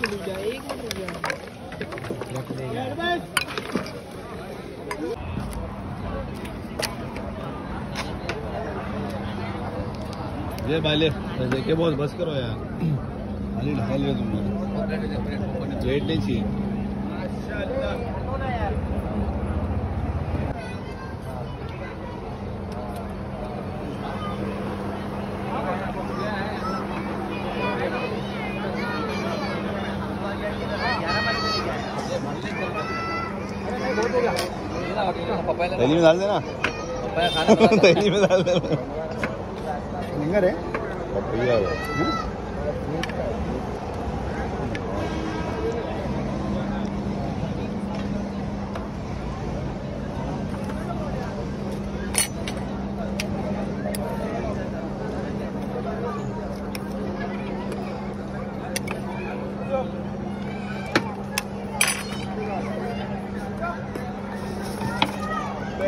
ये भाई ले देखे बहुत बस करो यार खाली ढाई ले तुम वेट नहीं चाहिए दिल्ली में डाल देना दिल्ली में डाल देना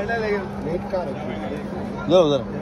लो उधर